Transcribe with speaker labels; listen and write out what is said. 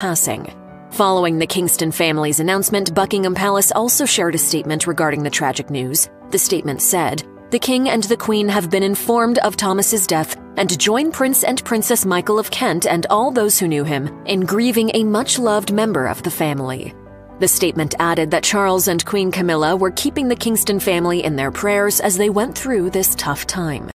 Speaker 1: passing. Following the Kingston family's announcement, Buckingham Palace also shared a statement regarding the tragic news. The statement said, The King and the Queen have been informed of Thomas's death and join Prince and Princess Michael of Kent and all those who knew him in grieving a much loved member of the family. The statement added that Charles and Queen Camilla were keeping the Kingston family in their prayers as they went through this tough time.